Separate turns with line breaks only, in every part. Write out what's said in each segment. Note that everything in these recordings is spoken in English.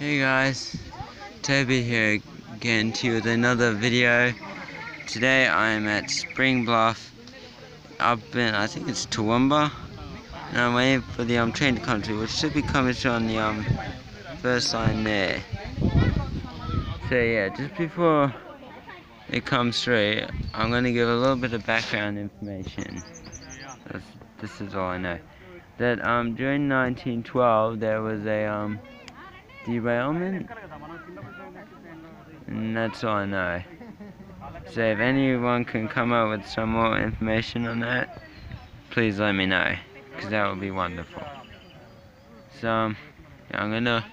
Hey guys, Toby here again to you with another video. Today I'm at Spring Bluff up in, I think it's Toowoomba. And I'm waiting for the um, train to come through, which should be coming through on the um, first line there. So yeah, just before it comes through, I'm going to give a little bit of background information. That's, this is all I know. That um, during 1912 there was a um, derailment, and that's all I know. So if anyone can come up with some more information on that, please let me know, because that would be wonderful. So um, I'm gonna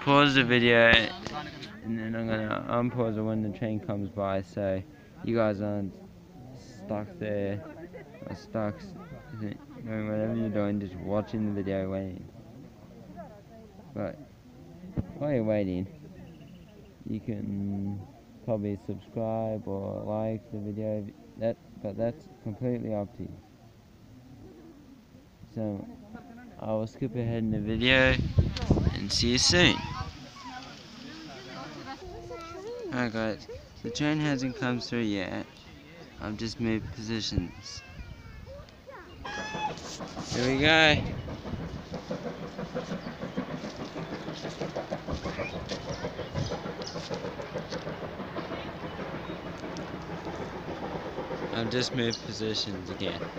pause the video, and then I'm gonna unpause it when the train comes by, so you guys aren't stuck there, or stuck doing whatever you're doing, just watching the video waiting. But while you're waiting, you can probably subscribe or like the video. That, but that's completely up to you. So I will skip ahead in the video and see you soon. Alright guys, the train hasn't come through yet. I've just moved positions. Here we go. I've just moved positions again.